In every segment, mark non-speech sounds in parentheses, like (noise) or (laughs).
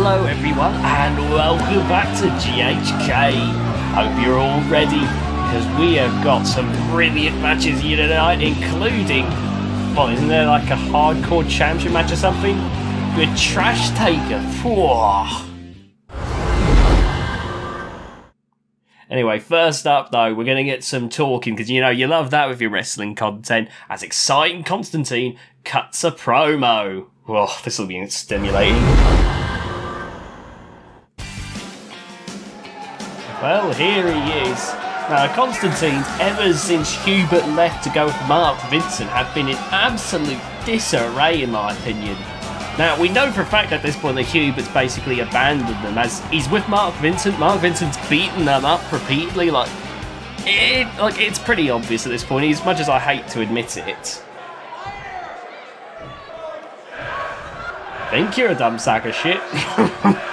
Hello, everyone, and welcome back to GHK. Hope you're all ready, because we have got some brilliant matches here tonight, including, well, isn't there like a hardcore championship match or something? With Trash Taker. Whoa. Anyway, first up though, we're going to get some talking because you know you love that with your wrestling content. As exciting Constantine cuts a promo. Whoa, this will be stimulating. Well, here he is. Now, Constantine, ever since Hubert left to go with Mark Vincent, have been in absolute disarray, in my opinion. Now, we know for a fact at this point that Hubert's basically abandoned them as he's with Mark Vincent. Mark Vincent's beaten them up repeatedly. Like, it, like it's pretty obvious at this point, as much as I hate to admit it. Think you're a dumb sack of shit. (laughs)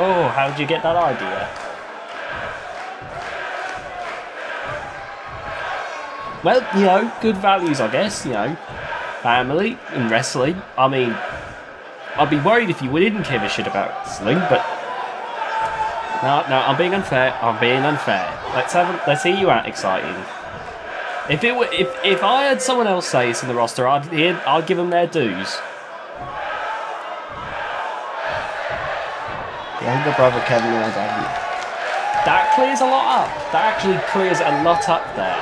oh, how'd you get that idea? Well, you know, good values, I guess, you know family and wrestling. I mean, I'd be worried if you didn't give a shit about wrestling, but no, no, I'm being unfair. I'm being unfair. Let's have, a, let's hear you out exciting. If it were, if if I had someone else say this in the roster, I'd hear, I'd give them their dues. Younger brother Kevin That clears a lot up. That actually clears a lot up there.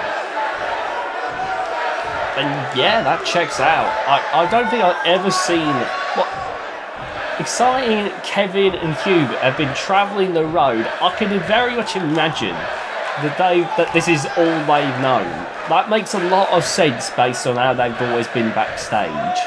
And yeah, that checks out. I, I don't think I've ever seen what exciting Kevin and Hubert have been travelling the road. I can very much imagine that they that this is all they've known. That makes a lot of sense based on how they've always been backstage.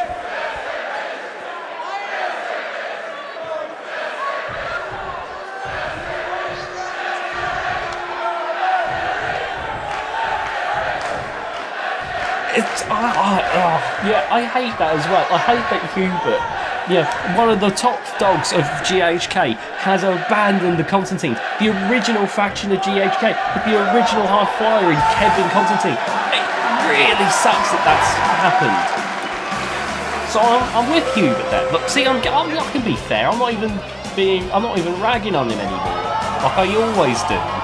It's I, oh, yeah, I hate that as well. I hate that Hubert, yeah, one of the top dogs of GHK, has abandoned the Constantine, the original faction of GHK, the original high flyer in Kevin Constantine. It really sucks that that's happened. So I'm, I'm with Hubert there. But see, I'm, I'm, I can be fair. I'm not even being, I'm not even ragging on him anymore, like I always do.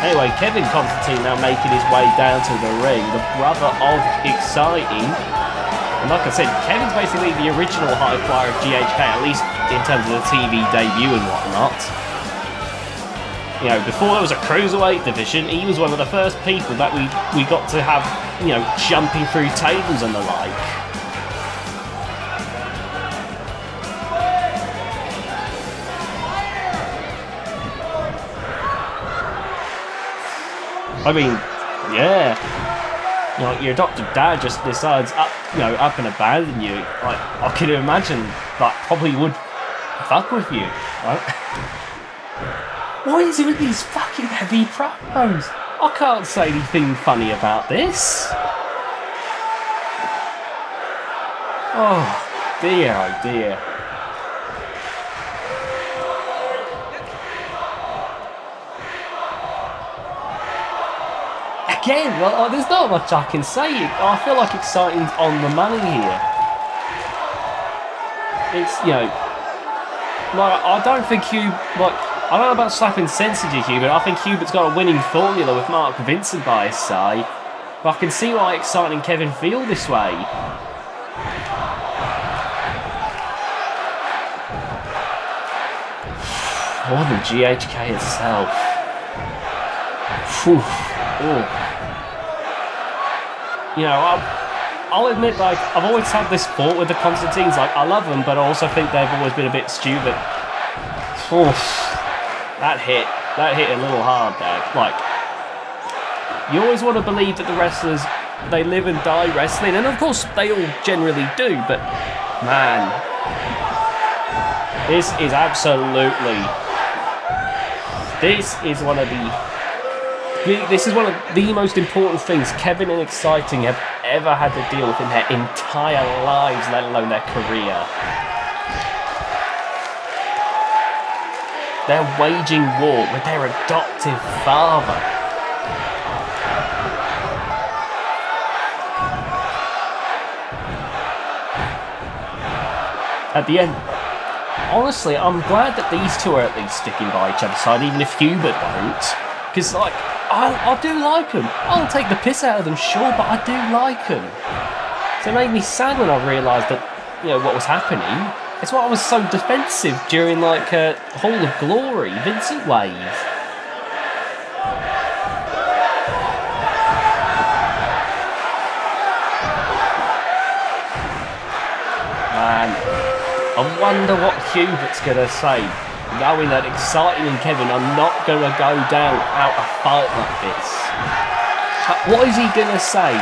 Anyway, Kevin Constantine now making his way down to the ring, the brother of Exciting. And like I said, Kevin's basically the original high flyer of GHK, at least in terms of the TV debut and whatnot. You know, before there was a cruiserweight division, he was one of the first people that we, we got to have, you know, jumping through tables and the like. I mean, yeah. You know, your adopted dad just decides up, you know, up and abandon you. Like, I can imagine that probably would fuck with you, right? (laughs) Why is it with these fucking heavy promos? I can't say anything funny about this. Oh, dear, oh dear. Again, well, uh, there's not much I can say. I feel like exciting's on the money here. It's, you know, like, I don't think Hugh, like, I don't know about slapping sense into but I think Hubert's got a winning formula with Mark Vincent by his side. But I can see why exciting Kevin feel this way. More than GHK itself. Whew. Oh you know, I'll, I'll admit, like, I've always had this fault with the Constantines. Like, I love them, but I also think they've always been a bit stupid. Oof, that hit, that hit a little hard there. Like, you always want to believe that the wrestlers, they live and die wrestling, and of course they all generally do, but man, this is absolutely, this is one of the this is one of the most important things Kevin and Exciting have ever had to deal with in their entire lives, let alone their career. They're waging war with their adoptive father. at the end. Honestly, I'm glad that these two are at least sticking by each other's side, even if Hubert won't. Because, like, I, I do like them. I'll take the piss out of them, sure, but I do like them. So it made me sad when I realised that, you know, what was happening. It's why I was so defensive during, like, uh, Hall of Glory, Vincent Wave. Man, I wonder what Hubert's going to say, knowing that Exciting and Kevin are not going to go down out a fight like this. What is he going to say,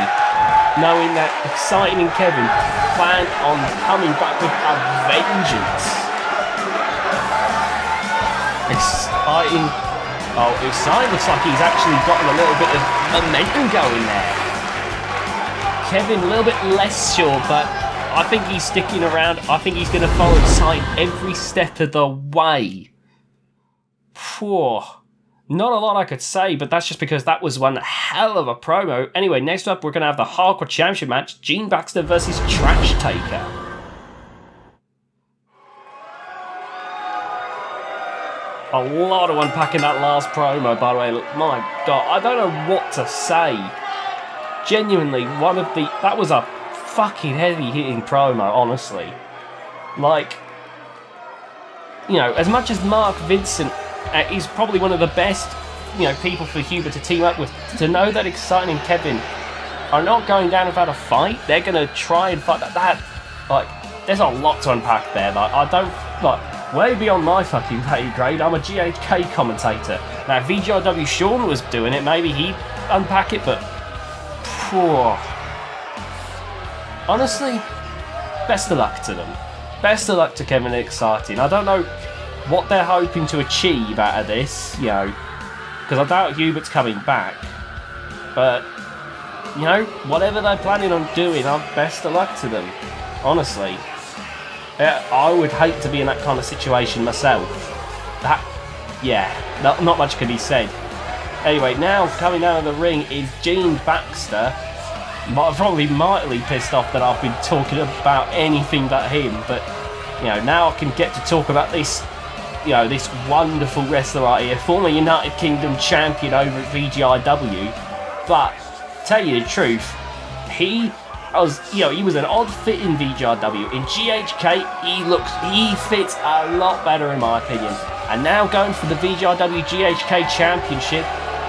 knowing that Exciting and Kevin plan on coming back with a vengeance? Exciting. Oh, Exciting looks like he's actually gotten a little bit of momentum going there. Kevin a little bit less sure, but I think he's sticking around. I think he's going to follow sight every step of the way. Phew. Not a lot I could say, but that's just because that was one hell of a promo. Anyway, next up, we're going to have the Hardcore Championship match Gene Baxter versus Trash Taker. A lot of unpacking that last promo, by the way. My god, I don't know what to say. Genuinely, one of the. That was a fucking heavy hitting promo, honestly. Like, you know, as much as Mark Vincent uh, is probably one of the best, you know, people for Hubert to team up with, to know that Exciting Kevin are not going down without a fight, they're to try and fight that, that, like, there's a lot to unpack there. Like, I don't, like, way beyond my fucking pay grade, I'm a GHK commentator. Now, if VGRW Sean was doing it, maybe he'd unpack it, but, poor. Honestly, best of luck to them. Best of luck to Kevin Exciting. I don't know what they're hoping to achieve out of this, you know, because I doubt Hubert's coming back. But, you know, whatever they're planning on doing, I'm best of luck to them. Honestly. Yeah, I would hate to be in that kind of situation myself. That, yeah, not, not much can be said. Anyway, now coming out of the ring is Gene Baxter I'm probably mightily pissed off that I've been talking about anything but him, but you know, now I can get to talk about this, you know, this wonderful wrestler right here, former United Kingdom champion over at VGIW. But tell you the truth, he was, you know, he was an odd fit in VGIW. In GHK, he looks, he fits a lot better in my opinion. And now going for the VGIW GHK Championship,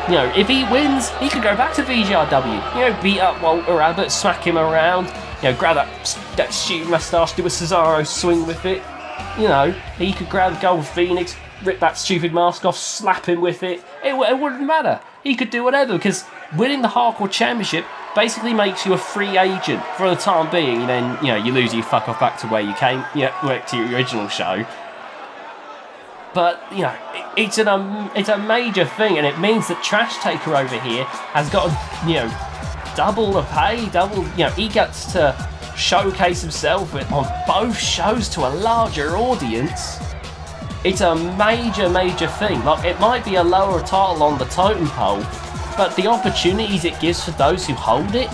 you know, if he wins, he could go back to VGRW. You know, beat up Walter Abbott, smack him around. You know, grab that that stupid moustache, do a Cesaro swing with it. You know, he could grab Gold Phoenix, rip that stupid mask off, slap him with it. It, it wouldn't matter. He could do whatever because winning the Hardcore Championship basically makes you a free agent for the time being. Then, you know, you lose, you fuck off back to where you came, yeah, back to your original show. But you know, it's an um, it's a major thing, and it means that Trash Taker over here has got you know double the pay, double you know he gets to showcase himself on both shows to a larger audience. It's a major, major thing. Like it might be a lower title on the totem pole, but the opportunities it gives for those who hold it,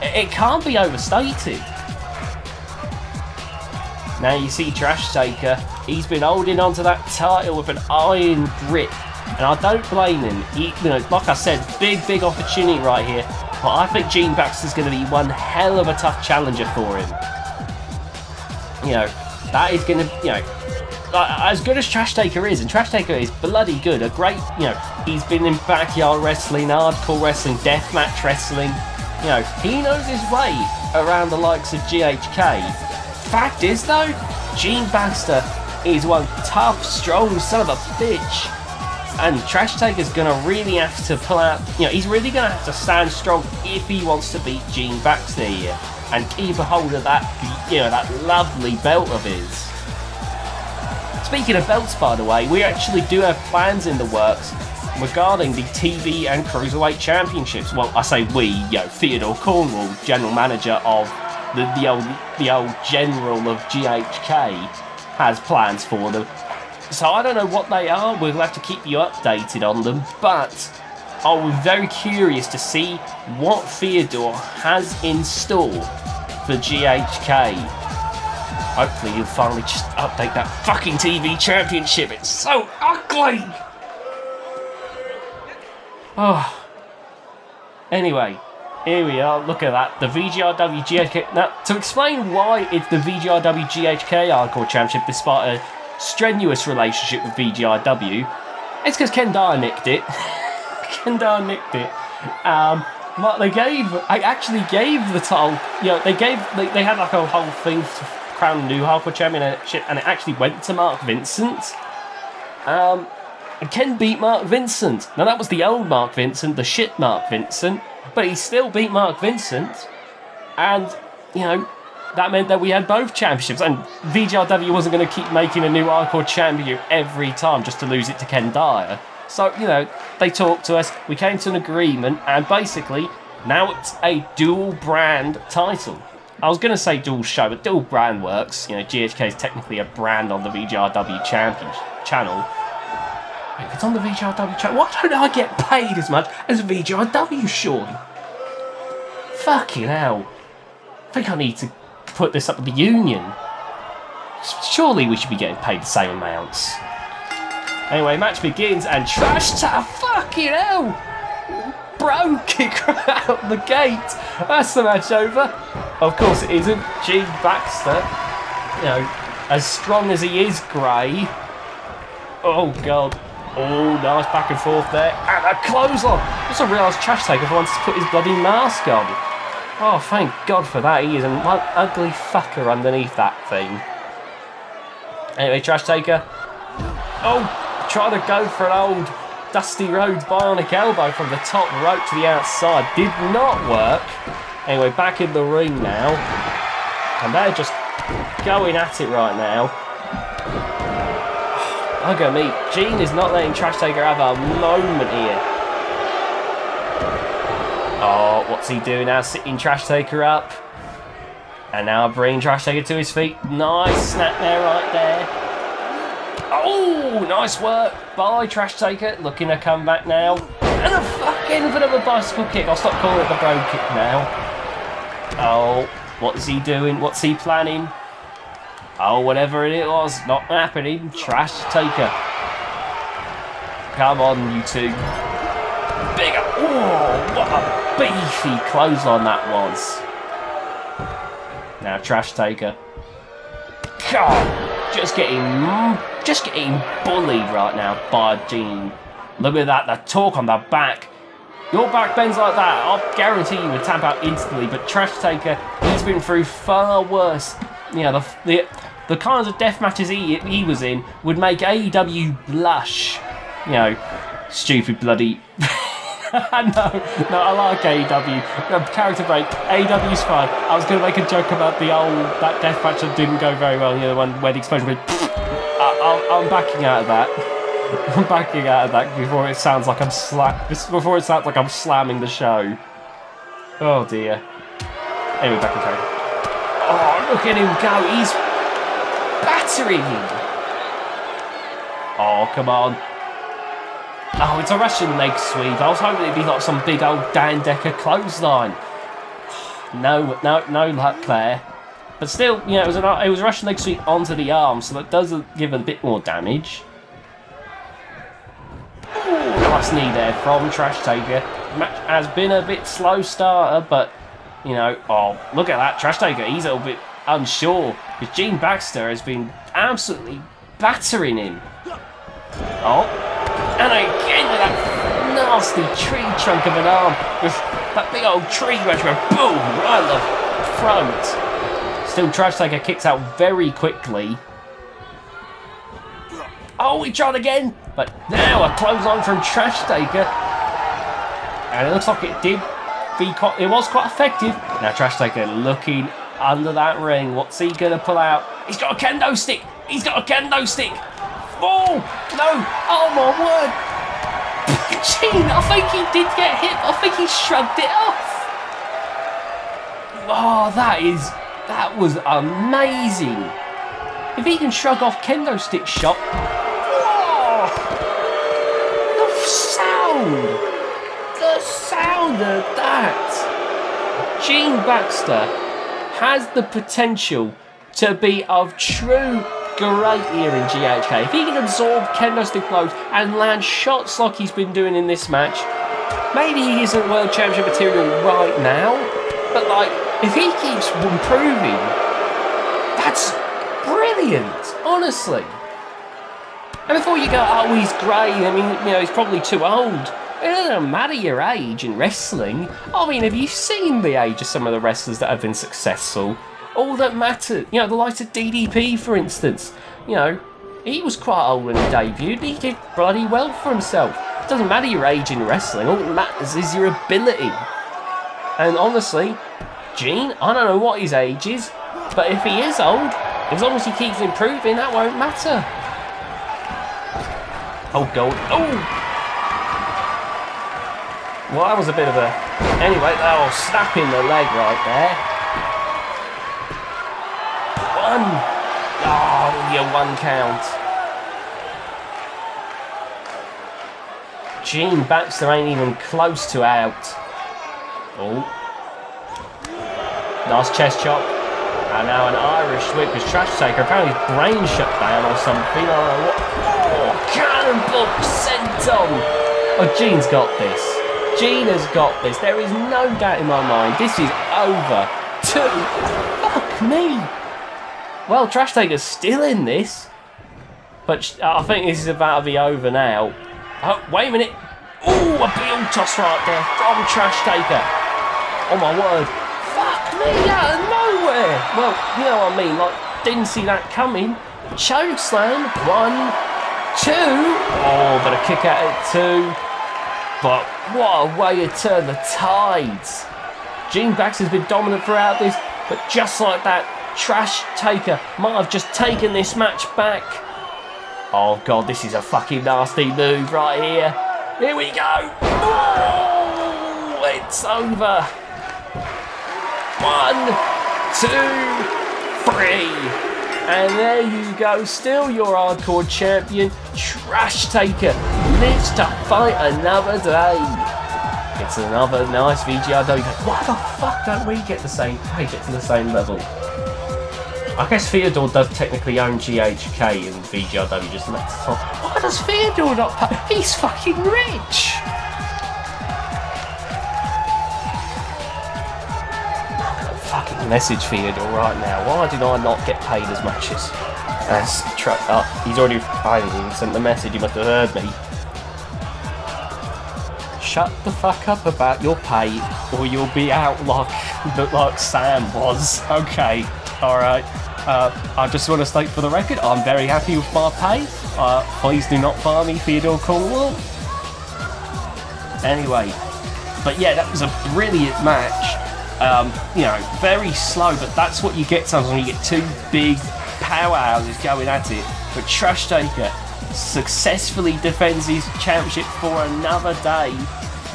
it can't be overstated. Now you see Trash Taker, he's been holding onto that title with an iron grip. And I don't blame him. He, you know, like I said, big, big opportunity right here. But I think Gene Baxter's going to be one hell of a tough challenger for him. You know, that is going to, you know, as good as Trash Taker is, and Trash Taker is bloody good, a great, you know, he's been in backyard wrestling, hardcore wrestling, deathmatch wrestling. You know, he knows his way around the likes of GHK fact is, though, Gene Baxter is one tough, strong son of a bitch. And Trash Taker's gonna really have to pull out, you know, he's really gonna have to stand strong if he wants to beat Gene Baxter here and keep a hold of that, you know, that lovely belt of his. Speaking of belts, by the way, we actually do have plans in the works regarding the TV and Cruiserweight Championships. Well, I say we, you know, Theodore Cornwall, General Manager of the, the old the old general of GHK has plans for them. So I don't know what they are. We'll have to keep you updated on them. But I was very curious to see what Theodore has in store for GHK. Hopefully you'll finally just update that fucking TV championship. It's so ugly! Oh. (sighs) Anyway, here we are. Look at that. The VGRW GHK. Now, to explain why it's the VGRW GHK Hardcore Championship despite a strenuous relationship with VGRW, it's because Ken Dyer nicked it. (laughs) Ken Dyer nicked it. Um, but they gave, I actually gave the title, you know, they gave, they, they had like a whole thing to crown new hardcore championship, and it actually went to Mark Vincent. Um, and Ken beat Mark Vincent. Now that was the old Mark Vincent, the shit Mark Vincent, but he still beat Mark Vincent, and you know that meant that we had both championships, and VGRW wasn't going to keep making a new hardcore champion every time just to lose it to Ken Dyer. So, you know, they talked to us, we came to an agreement, and basically, now it's a dual brand title. I was going to say dual show, but dual brand works. You know, GHK is technically a brand on the VGRW champion channel. If it's on the VGRW channel, why don't I get paid as much as VGRW, Sean? Fucking hell. I think I need to put this up with the union. Surely we should be getting paid the same amounts. Anyway, match begins and trash to fucking hell! Bro kick (laughs) out the gate. That's the match over. Of course it isn't. Gene Baxter, you know, as strong as he is grey. Oh god. Oh, nice back and forth there. And a clothesline. Also realised Trash Taker wants to put his bloody mask on. Oh, thank God for that. He is an ugly fucker underneath that thing. Anyway, Trash Taker. Oh, Try to go for an old Dusty Rhodes bionic elbow from the top rope to the outside. Did not work. Anyway, back in the ring now. And they're just going at it right now. At me. Gene is not letting Trash Taker have a moment here. Oh, what's he doing now? Sitting Trash Taker up. And now bringing Trash Taker to his feet. Nice snap there, right there. Oh, nice work by Trash Taker. Looking to come back now. And a fucking bit of a bicycle kick. I'll stop calling it the bro kick now. Oh, what's he doing? What's he planning? Oh, whatever it was, not happening. Trash Taker. Come on, you two. Bigger. Oh, what a beefy clothesline that was. Now, Trash Taker. God, just getting just getting bullied right now by Gene. Look at that, the torque on the back. Your back bends like that, I'll guarantee you would tap out instantly, but Trash Taker, he's been through far worse. You know, the, the, the kinds of death matches he, he was in would make AEW blush. You know, stupid bloody... (laughs) no, no, I like AEW. Character break. AEW's fine. I was going to make a joke about the old that death match that didn't go very well. You know, the one where the explosion went. (laughs) I, am backing out of that. (laughs) I'm backing out of that before it sounds like I'm sla before it sounds like I'm slamming the show. Oh dear. Anyway, back in time. Look at him go! He's battering him. Oh, come on. Oh, it's a Russian leg sweep. I was hoping it'd be like some big old Dan Decker clothesline. (sighs) No, no, no luck there. But still, you know, it was, an, it was a Russian leg sweep onto the arm, so that does give a bit more damage. Ooh, nice knee there from Trash Taker. Match has been a bit slow starter, but, you know, oh, look at that. Trash Taker, he's a little bit unsure. Because Gene Baxter has been absolutely battering him. Oh, and again with that nasty tree trunk of an arm with that big old tree branch boom right in the front. Still, Trash Taker kicks out very quickly. Oh, he tried again! But now a clothesline from Trash Taker. And it looks like it did be quite, it was quite effective. Now Trash Taker looking under that ring. What's he gonna pull out? He's got a kendo stick! He's got a kendo stick! Oh! No! Oh my word! (laughs) Gene, I think he did get hit. I think he shrugged it off. Oh, that is that was amazing. If he can shrug off kendo stick shot. Oh, the sound. The sound of that. Gene Baxter has the potential to be of true great here in GHK. If he can absorb kendo stick blows and land shots like he's been doing in this match, maybe he isn't World Championship material right now, but like, if he keeps improving, that's brilliant, honestly. And before you go, oh, he's grey, I mean, you know, he's probably too old. It doesn't matter your age in wrestling. I mean, have you seen the age of some of the wrestlers that have been successful? All that matters, you know, the likes of DDP, for instance. You know, he was quite old when he debuted. He did bloody well for himself. It doesn't matter your age in wrestling. All that matters is your ability. And honestly, Gene, I don't know what his age is, but if he is old, as long as he keeps improving, that won't matter. Oh, God. Oh! Well, that was a bit of a... Anyway, oh, snapping the leg right there. One. Oh, your one count. Gene Baxter ain't even close to out. Oh. Nice chest chop. And now an Irish whip is Trash Taker. Apparently his brain shut down or something. Oh, oh cannonball sent on. Oh, Gene's got this. Gina's got this. There is no doubt in my mind. This is over. Two. Fuck me. Well, Trash Taker's still in this. But I think this is about to be over now. Oh, wait a minute. Oh, a big toss right there from Trash Taker. Oh my word. Fuck me out of nowhere. Well, you know what I mean. Like, didn't see that coming. Choke slam. One, two. Oh, but a kick out at too. But what a way to turn the tides. Gene Baxter's been dominant throughout this, but just like that, Trash Taker might have just taken this match back. Oh god, this is a fucking nasty move right here. Here we go. Oh, it's over. One, two, three. And there you go, still your hardcore champion, Trash Taker, lives to fight another day. It's another nice VGRW. Why the fuck don't we get the same, make it to the same level? I guess Theodore does technically own GHK and VGRW just lets us off. Why does Theodore not pay? He's fucking rich! Fucking message Theodore right now. Why did I not get paid as much as as Truck? Oh, he's already. I sent the message. He must have heard me. Shut the fuck up about your pay, or you'll be out like (laughs) like Sam was. Okay, all right. Uh, I just want to state for the record, I'm very happy with my pay. Uh, please do not fire me, Theodore Cornwall. Anyway, but yeah, that was a brilliant match. Um, you know, very slow, but that's what you get sometimes when you get two big powerhouses going at it. But Trash Taker successfully defends his championship for another day,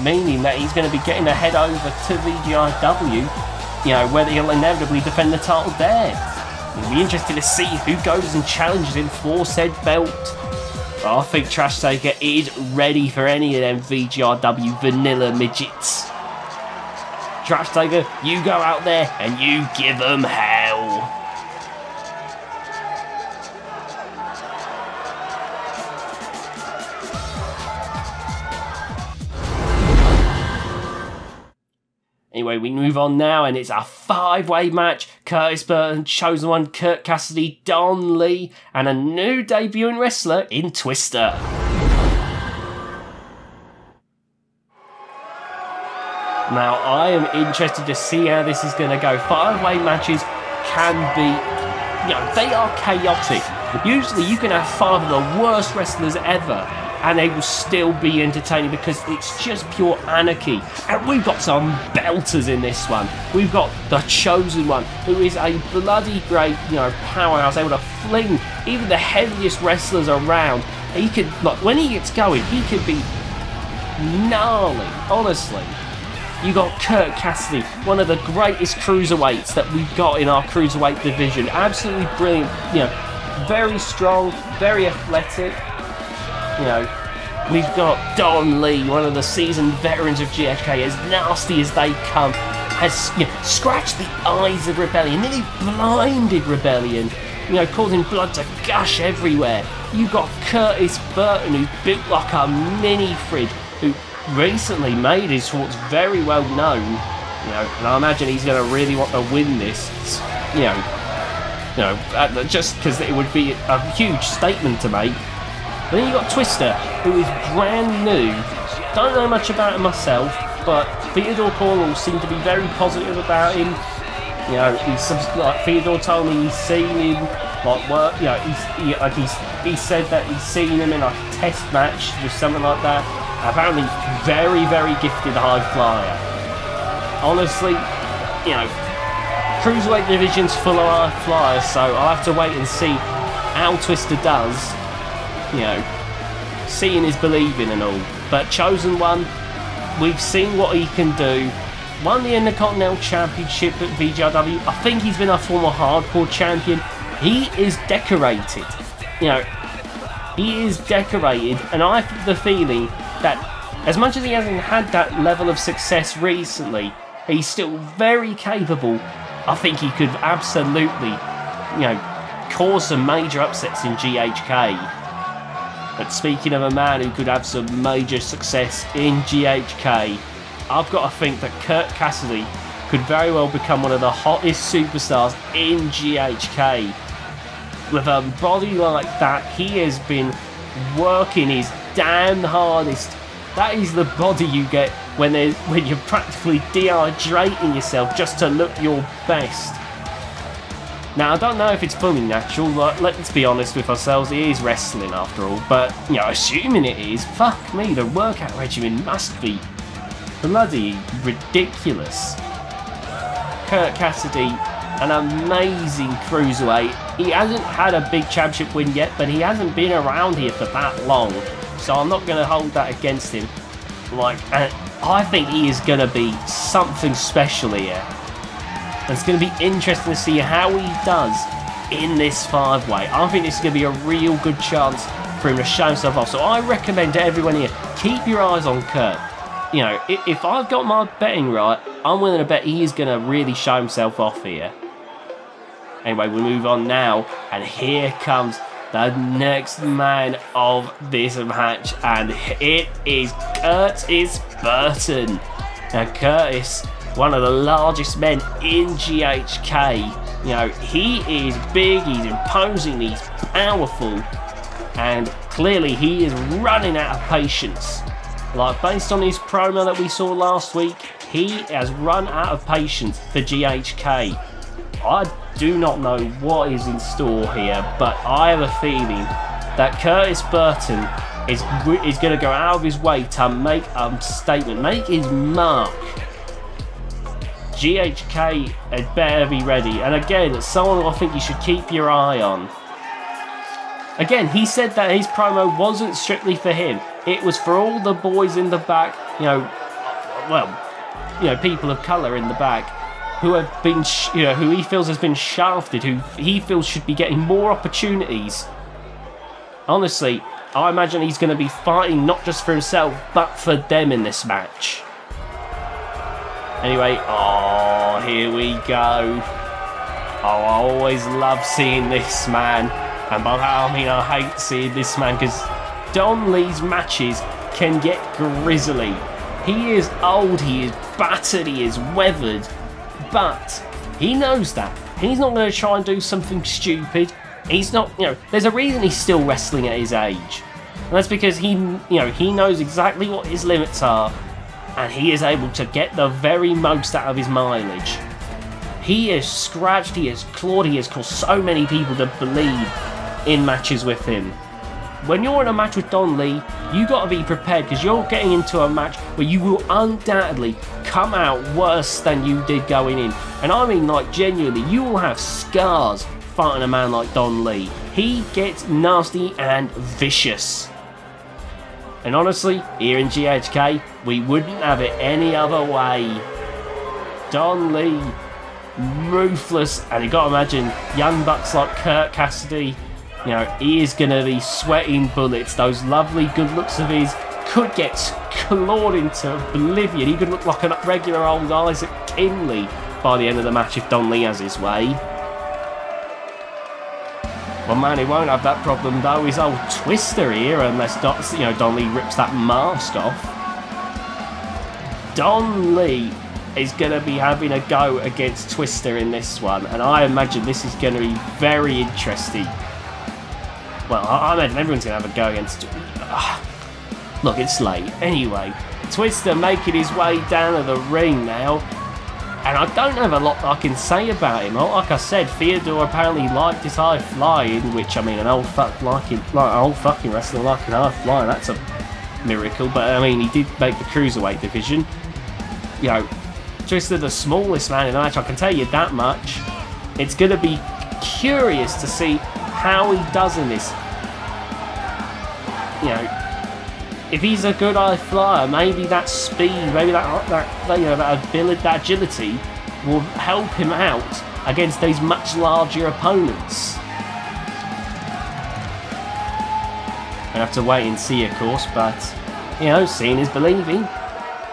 meaning that he's going to be getting a head over to VGIW, you know, whether he'll inevitably defend the title there. It'll be interesting to see who goes and challenges him for said belt. I think Trash Taker is ready for any of them VGRW vanilla midgets. Trash Taker, you go out there and you give them hell. Anyway, we move on now, and it's a five-way match. Curtis Burton, Chosen One, Kurt Cassidy, Don Lee, and a new debuting wrestler in Twister. Now, I am interested to see how this is going to go. Five-way matches can be, you know, they are chaotic. Usually you can have five of the worst wrestlers ever and they will still be entertaining because it's just pure anarchy. And we've got some belters in this one. We've got the Chosen One, who is a bloody great, you know, powerhouse, able to fling even the heaviest wrestlers around. He could, like, when he gets going, he could be gnarly, honestly. You got Kurt Cassidy, one of the greatest cruiserweights that we've got in our cruiserweight division. Absolutely brilliant. You know, very strong, very athletic. You know, we've got Don Lee, one of the seasoned veterans of GHK, as nasty as they come. has you know, scratched the eyes of Rebellion, nearly blinded Rebellion, you know, causing blood to gush everywhere. You've got Curtis Burton, who's built like a mini Frid, who recently made his thoughts very well known. You know, and I imagine he's going to really want to win this. You know, you know, just because it would be a huge statement to make. But then you got Twister, who is brand new. Don't know much about him myself, but Theodore Cornwall seemed to be very positive about him. You know, he's like Theodore told me he's seen him like work. You know, he's he, like he's he said that he's seen him in a test match or something like that. Apparently, very very gifted high flyer. Honestly, you know, cruiserweight division's full of high flyers, so I'll have to wait and see how Twister does. You know, seeing is believing and all. But chosen one, we've seen what he can do won the Intercontinental Championship at VGW. I think he's been a former hardcore champion. He is decorated. You know, he is decorated, and I have the feeling that as much as he hasn't had that level of success recently, he's still very capable. I think he could absolutely, you know, cause some major upsets in GHK. But speaking of a man who could have some major success in GHK, I've got to think that Kurt Cassidy could very well become one of the hottest superstars in GHK. With a body like that, he has been working his damn hardest. That is the body you get when when you're practically dehydrating yourself just to look your best. Now, I don't know if it's fully natural, but let's be honest with ourselves, it is wrestling after all. But, you know, assuming it is, fuck me, the workout regimen must be bloody ridiculous. Kurt Cassidy, an amazing cruiserweight. He hasn't had a big championship win yet, but he hasn't been around here for that long. So I'm not going to hold that against him. Like, uh, I think he is going to be something special here. And it's going to be interesting to see how he does in this five-way. I think this is going to be a real good chance for him to show himself off. So I recommend to everyone here, keep your eyes on Kurt you know, if I've got my betting right, I'm willing to bet he's going to really show himself off here. Anyway, we move on now, and here comes the next man of this match, and it is Curtis Burton. Now, Curtis, one of the largest men in GHK, you know, he is big, he's imposing, he's powerful, and clearly he is running out of patience. Like, based on his promo that we saw last week, he has run out of patience for GHK. I do not know what is in store here, but I have a feeling that Curtis Burton is, is going to go out of his way to make a statement, make his mark. GHK had better be ready, and again, someone I think you should keep your eye on. Again, he said that his promo wasn't strictly for him. It was for all the boys in the back, you know, well, you know, people of colour in the back who have been, you know, who he feels has been shafted, who he feels should be getting more opportunities. Honestly, I imagine he's going to be fighting not just for himself, but for them in this match. Anyway, oh, here we go. Oh, I always love seeing this man. And by that I mean I hate seeing this man because Don Lee's matches can get grisly. He is old, he is battered, he is weathered, but he knows that. He's not going to try and do something stupid. He's not, you know, there's a reason he's still wrestling at his age. And that's because he, you know, he knows exactly what his limits are and he is able to get the very most out of his mileage. He has scratched, he has clawed, he has caused so many people to believe in matches with him. When you're in a match with Don Lee, you got to be prepared because you're getting into a match where you will undoubtedly come out worse than you did going in. And I mean, like, genuinely, you will have scars fighting a man like Don Lee. He gets nasty and vicious. And honestly, here in GHK, we wouldn't have it any other way. Don Lee, ruthless, and you got to imagine young bucks like Kurt Cassidy, you know, he is going to be sweating bullets. Those lovely good looks of his could get clawed into oblivion. He could look like a regular old Isaac Kinley by the end of the match if Don Lee has his way. Well, man, he won't have that problem though. He's old Twister here, unless Don, you know Don Lee rips that mask off. Don Lee is going to be having a go against Twister in this one, and I imagine this is going to be very interesting. Well, I, imagine everyone's going to have a go against. Uh, look, it's late. Anyway, Twister making his way down to the ring now. And I don't have a lot I can say about him. Like I said, Theodore apparently liked his high flying, which I mean, an old fuck liking, like an old fucking wrestler liking high flying. That's a miracle. But I mean, he did make the cruiserweight division. You know, Twister, the smallest man in the match. I can tell you that much. It's going to be curious to see how he does in this. You know, if he's a good high flyer, maybe that speed, maybe that that you know that ability, that agility will help him out against these much larger opponents. I have to wait and see, of course, but you know, seeing is believing.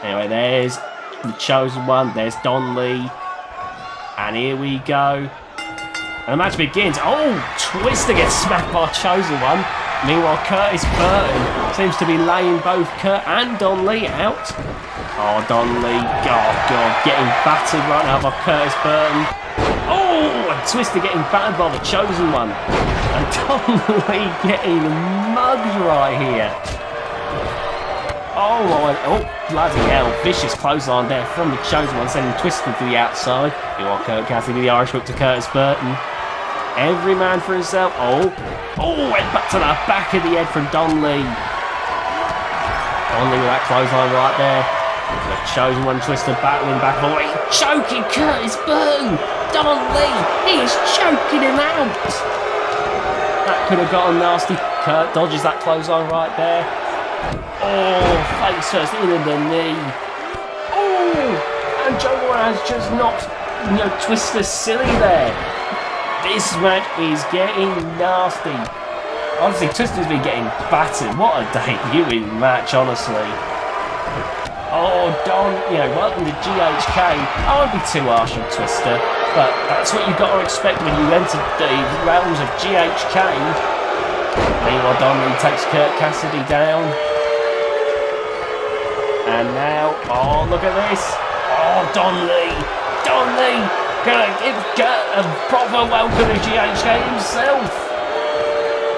Anyway, there's the chosen one. There's Don Lee, and here we go. And the match begins. Oh, Twister gets smacked by Chosen One. Meanwhile, Curtis Burton seems to be laying both Kurt and Don Lee out. Oh, Don Lee, God, God, getting battered right now by Curtis Burton. Oh, and Twister getting battered by the Chosen One. And (laughs) Don Lee getting mugged right here. Oh, oh my, oh, bloody hell. Vicious clothesline there from the Chosen One, sending Twister to the outside. Meanwhile, Kurt Cassidy, the Irish hook to Curtis Burton. Every man for himself. Oh, oh, went back to the back of the head from Don Lee. Don Lee with that clothesline right there. The chosen one twister battling back away. Oh, choking Curtis Lee, he is choking him out. That could have gotten nasty. Kurt dodges that clothesline right there. Oh, face first into the knee. Oh, and Joe has just knocked you know, Twister silly there. This match is getting nasty. Honestly, Twister's been getting battered. What a debuting match, honestly. Oh, Don, you know, welcome to GHK. I won't be too harsh on Twister, but that's what you've got to expect when you enter the realms of GHK. Meanwhile, Don Lee takes Kurt Cassidy down. And now, oh, look at this. Oh, Don Lee. Don Lee gonna give Kurt a proper welcome to GHK himself.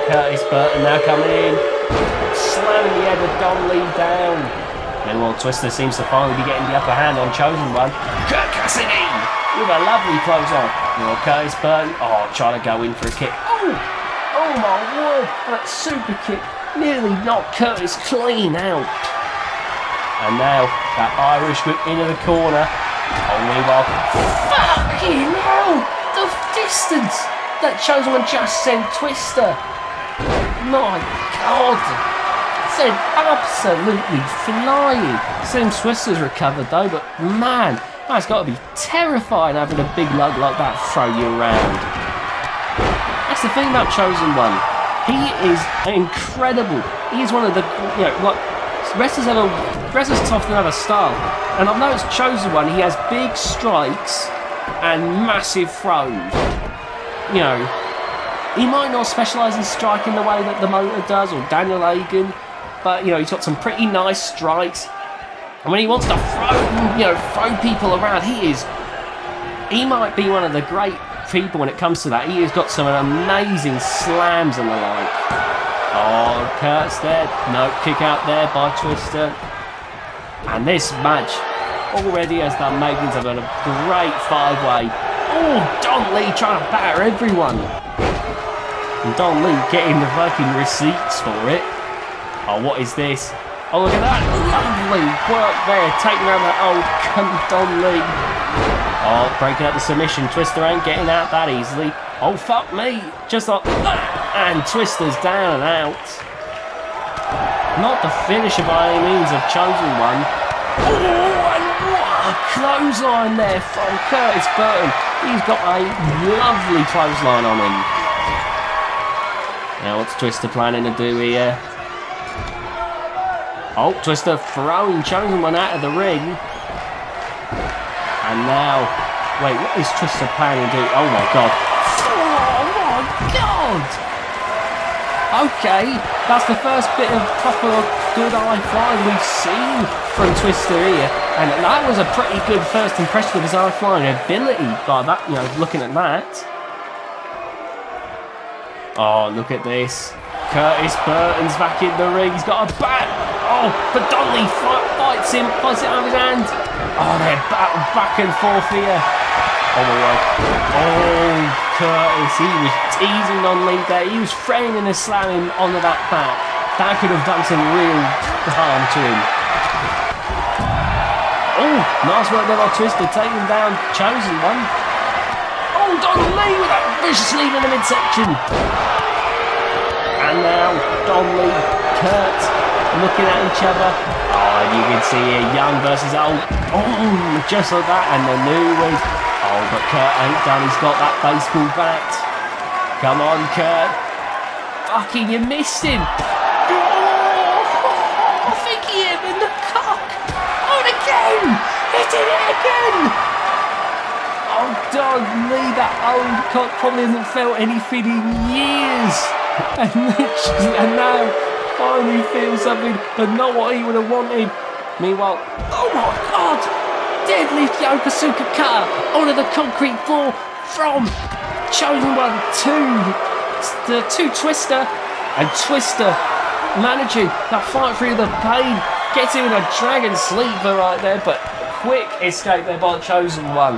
Curtis Burton now coming in, slamming the head of Don Lee down. Meanwhile, Twister seems to finally be getting the upper hand on Chosen One. Kurt Cassidy with a lovely close on. Meanwhile, Curtis Burton, oh, trying to go in for a kick. Oh, oh my word, that super kick nearly knocked Curtis clean out. And now that Irish whip into the corner. Oh, meanwhile, Fucking hell! The distance that Chosen One just sent Twister. My God. Sent absolutely flying. Sam Twister's recovered though, but man, that's got to be terrifying having a big lug like that throw you around. That's the thing about Chosen One. He is incredible. He is one of the, you know, what wrestlers have a wrestlers often have a style, and I've noticed Chosen One. He has big strikes and massive throws. You know, he might not specialise in striking the way that the motor does or Daniel Hagan, but you know, he's got some pretty nice strikes. And when he wants to throw, you know, throw people around, he is. He might be one of the great people when it comes to that. He has got some amazing slams and the like. Oh, Kurt's there. No, kick out there by Twister. And this match already has the makings of a great five-way. Oh, Don Lee trying to batter everyone. And Don Lee getting the fucking receipts for it. Oh, what is this? Oh, look at that. Lovely work there. Taking around that old cunt Don Lee. Oh, breaking up the submission. Twister ain't getting out that easily. Oh, fuck me. Just like that. And Twister's down and out. Not the finisher by any means of Chosen One. Oh, a clothesline there from Curtis Burton. He's got a lovely clothesline on him. Now what's Twister planning to do here? Oh, Twister throwing Chosen One out of the ring. And now, wait, what is Twister planning to do? Oh my god. Oh my god! Okay, that's the first bit of proper good eye flying we've seen from Twister here. And that was a pretty good first impression of his eye flying ability by that, you know, looking at that. Oh, look at this. Curtis Burton's back in the ring. He's got a bat. Oh, but Donnelly fights him, fights it out of his hand. Oh, they're battle back and forth here. Oh my god. Oh, Curtis, he was teasing Donnelly there. He was framing and slamming onto that back. That could have done some real harm to him. Oh, nice work there by Twister, taking down Chosen One. Oh, Don Lee with that vicious lead in the midsection. And now Don Lee, Kurt, looking at each other. Oh, you can see here, young versus old. Oh, just like that, and the new one. But Kurt ain't done. He's got that baseball bat. Come on, Kurt. Fucking, you missed him. Oh, I think he hit him in the cock. Oh, again. Did it again. Oh, Don Lee, that old cock probably hasn't felt anything in years. (laughs) And, and now finally feel something, but not what he would have wanted. Meanwhile, oh my god! Deadlift Yokosuka cutter onto the concrete floor from Chosen One to the two Twister and Twister managing that fight through the pain. Gets in a dragon sleeper right there, but quick escape there by Chosen One.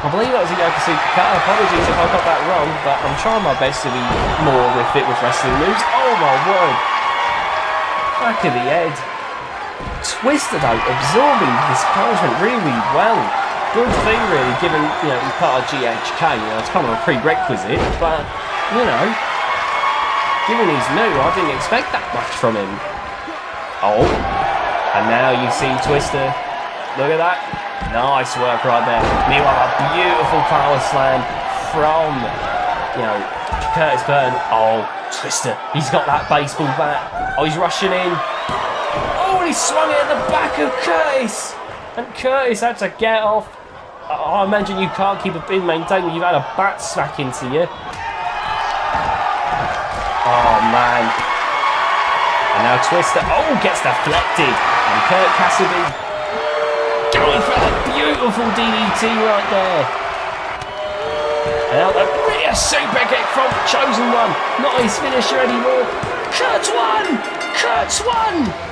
I believe that was a Yokosuka cutter. Apologies if I got that wrong, but I'm trying my best to be more with it with wrestling moves. Oh my word! Back of the head. Twister though, absorbing this punishment really well. Good thing really, given you know he's part of GHK. You know it's kind of a prerequisite, but you know, given he's new, I didn't expect that much from him. Oh, and now you see Twister. Look at that. Nice work right there. Meanwhile, a beautiful power slam from, you know, Curtis Burton. Oh, Twister. He's got that baseball bat. Oh, he's rushing in. Oh, and he swung it at the back of Curtis. And Curtis had to get off. I imagine you can't keep a pin maintained when you've had a bat smack into you. Oh, man. And now Twister, oh, gets deflected. And Kurt Cassidy going for a beautiful DDT right there. Now the rear super kick from Chosen One. Not his finisher anymore. Kurt won! Kurt won!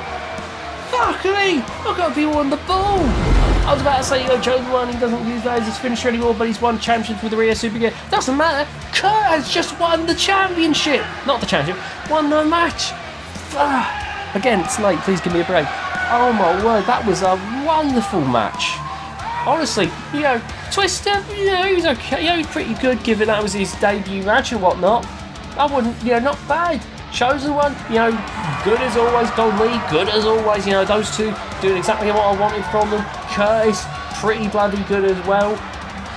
Me! I've got be on the ball. I was about to say, you know, Chosen One, he doesn't use that as his finisher anymore, but he's won championships with the rear super kick. Doesn't matter. Kurt has just won the championship. Not the championship, won the match. Ah. Again, it's late. Please give me a break. Oh my word, that was a wonderful match. Honestly, you know, Twister, you know, he was okay. You know, he's pretty good given that was his debut match and whatnot. I wouldn't, you know, not bad. Chosen one, you know, good as always. Don Lee, good as always. You know, those two doing exactly what I wanted from them. Curtis, pretty bloody good as well.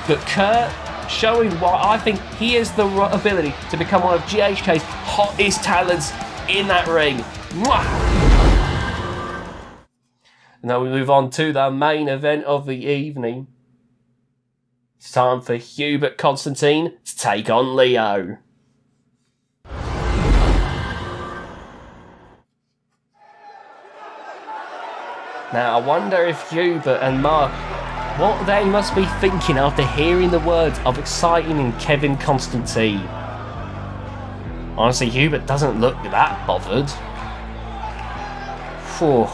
But Kurt, showing what I think he has the ability to become one of GHK's hottest talents in that ring. Mwah! Now we move on to the main event of the evening. It's time for Hubert Constantine to take on Leo. Now I wonder if Hubert and Mark, what they must be thinking after hearing the words of exciting and Kevin Constantine. Honestly, Hubert doesn't look that bothered. Phew.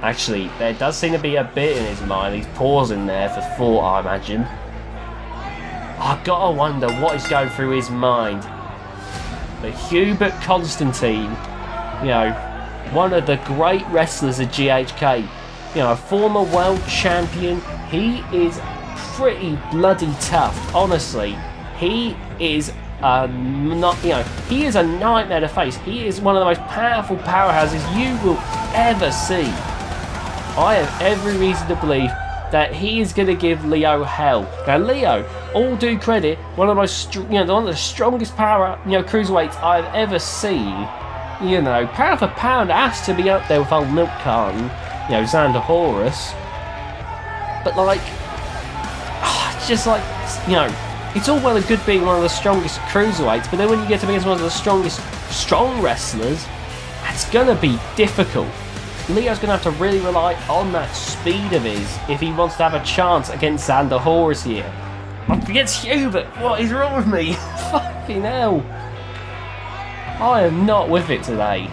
Actually, there does seem to be a bit in his mind. He's pausing there for thought, I imagine. I've got to wonder what is going through his mind. But Hubert Constantine, you know, one of the great wrestlers of GHK, you know, a former world champion, he is pretty bloody tough, honestly. He is um, not, you know, he is a nightmare to face. He is one of the most powerful powerhouses you will ever see. I have every reason to believe that he is going to give Leo hell. Now, Leo, all due credit, one of the most, you know, one of the strongest power, you know, cruiserweights I've ever seen. You know, pound for pound has to be up there with old Milk Carton, you know, Xander Horus. But like, (sighs) it's just like, you know, it's all well and good being one of the strongest cruiserweights, but then when you get up against one of the strongest strong wrestlers, it's gonna be difficult. Leo's gonna have to really rely on that speed of his if he wants to have a chance against Xander Horus here. Against Hubert, what is wrong with me? (laughs) Fucking hell. I am not with it today.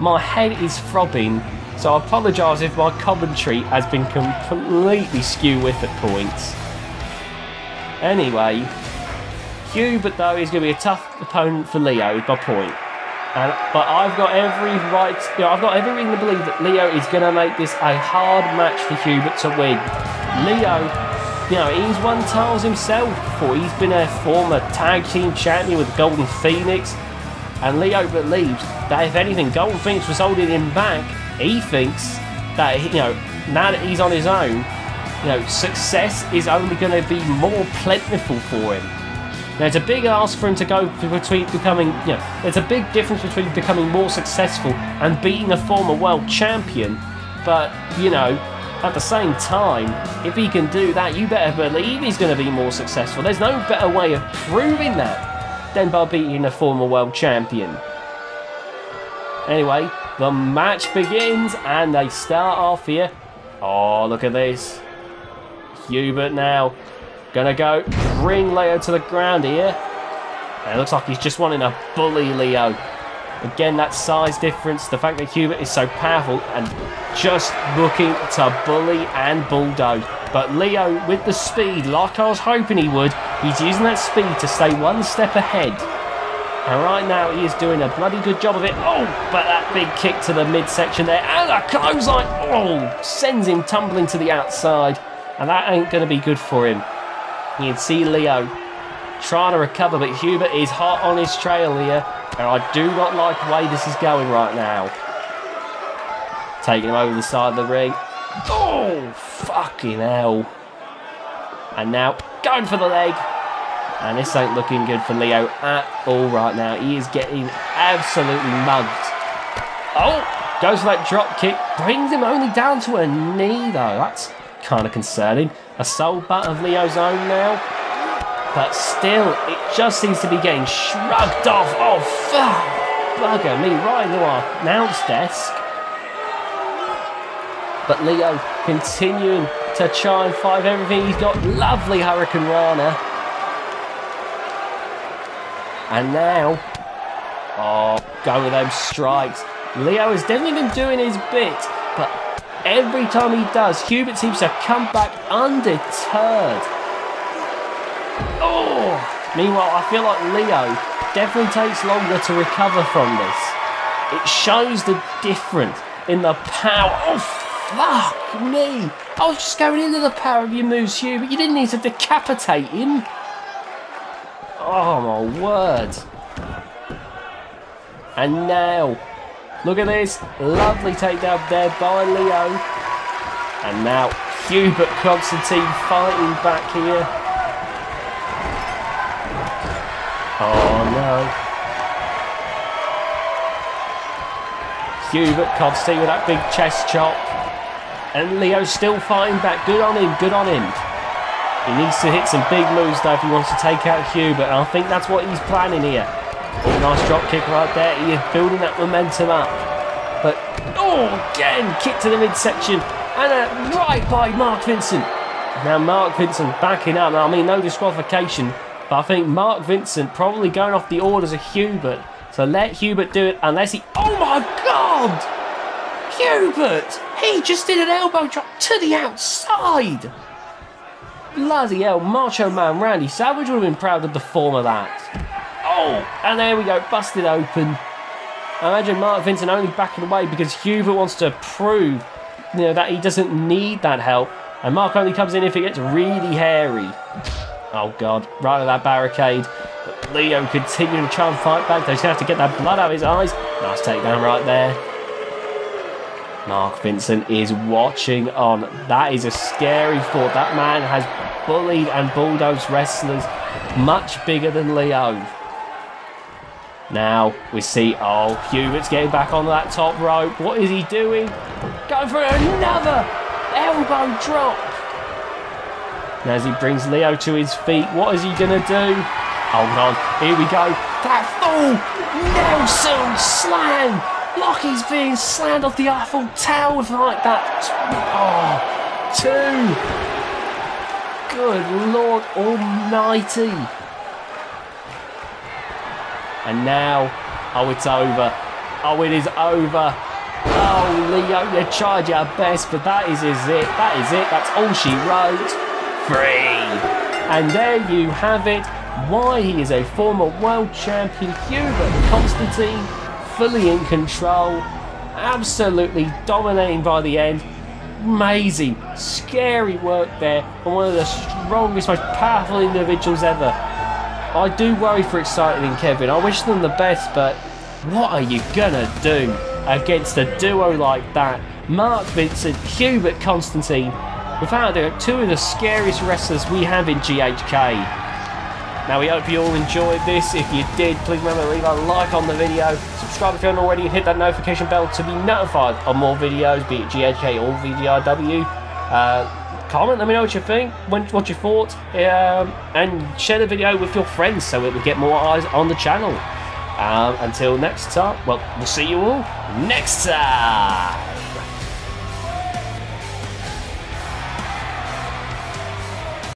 My head is throbbing, so I apologise if my commentary has been completely skew with at points. Anyway, Hubert though is going to be a tough opponent for Leo, is my point. And, but I've got every right, you know, I've got every reason to believe that Leo is going to make this a hard match for Hubert to win. Leo, you know, he's won titles himself before. He's been a former tag team champion with Golden Phoenix. And Leo believes that if anything, Golden Phoenix was holding him back. He thinks that, you know, now that he's on his own, you know, success is only going to be more plentiful for him. Now, it's a big ask for him to go between becoming, you know, there's a big difference between becoming more successful and beating a former world champion. But, you know, at the same time, if he can do that, you better believe he's going to be more successful. There's no better way of proving that than by beating a former world champion. Anyway, the match begins and they start off here. Oh, look at this. Hubert now gonna go bring Leo to the ground here. And it looks like he's just wanting to bully Leo. Again, that size difference, the fact that Hubert is so powerful and just looking to bully and bulldoze. But Leo, with the speed, like I was hoping he would, he's using that speed to stay one step ahead. And right now he is doing a bloody good job of it. Oh, but that big kick to the midsection there. And a clothesline. Oh, sends him tumbling to the outside. And that ain't going to be good for him. You can see Leo trying to recover, but Hubert is hot on his trail here. And I do not like the way this is going right now. Taking him over the side of the ring. Oh, fucking hell. And now going for the leg. And this ain't looking good for Leo at all right now. He is getting absolutely mugged. Oh, goes for that drop kick. Brings him only down to a knee though. That's kind of concerning. A soul butt of Leo's own now. But still, it just seems to be getting shrugged off. Oh, fuck. Bugger me, right into our announce desk. But Leo continuing to try and fight everything he's got. Lovely hurricanrana. And now, oh, go with them strikes. Leo has definitely been doing his bit, but every time he does, Hubert seems to come back undeterred. Oh! Meanwhile, I feel like Leo definitely takes longer to recover from this. It shows the difference in the power. Oh, fuck me! I was just going into the power of your moves, Hubert. You didn't need to decapitate him. Oh my word. And now, look at this. Lovely takedown there by Leo. And now Hubert Constantine fighting back here. Oh no. Hubert Constantine with that big chest chop. And Leo's still fighting back. Good on him, good on him. He needs to hit some big moves though if he wants to take out Hubert, and I think that's what he's planning here. Oh, nice drop kick right there. He is building that momentum up. But, oh, again, kick to the midsection. And a right by Mark Vincent. Now, Mark Vincent backing up. Now, I mean, no disqualification. But I think Mark Vincent probably going off the orders of Hubert. So let Hubert do it unless he... Oh, my God! Hubert! He just did an elbow drop to the outside. Bloody hell, Macho Man Randy Savage would have been proud of the form of that. Oh, and there we go, busted open. I imagine Mark Vincent only backing away because Hubert wants to prove you know, that he doesn't need that help. And Mark only comes in if it gets really hairy. Oh, God, right at that barricade. But Leo continuing to try and fight back. He's going to have to get that blood out of his eyes. Nice takedown right there. Mark Vincent is watching on. That is a scary thought. That man has bullied and bulldozed wrestlers much bigger than Leo. Now we see, oh, Hubert's getting back on that top rope. What is he doing? Going for another elbow drop. And as he brings Leo to his feet, what is he going to do? Hold on, here we go. That full Nelson slam. Lockie's being slammed off the Eiffel Tower like that. Oh, two. Good Lord Almighty. And now, oh, it's over. Oh, it is over. Oh, Leo, you tried your best, but that is, is it. That is it. That's all she wrote. Free. And there you have it. Why he is a former world champion, Hubert Constantine, fully in control, absolutely dominating by the end. Amazing, scary work there from one of the strongest, most powerful individuals ever. I do worry for Exciting and Kevin. I wish them the best, but what are you gonna do against a duo like that? Mark Vincent, Hubert Constantine, without doubt, two of the scariest wrestlers we have in GHK. Now we hope you all enjoyed this. If you did, please remember to leave a like on the video, subscribe if you haven't already, and hit that notification bell to be notified of more videos, be it GHK or VDRW. Uh, comment, let me know what you think, what you thought, um, and share the video with your friends so it will get more eyes on the channel. Um, until next time, well, we'll see you all next time.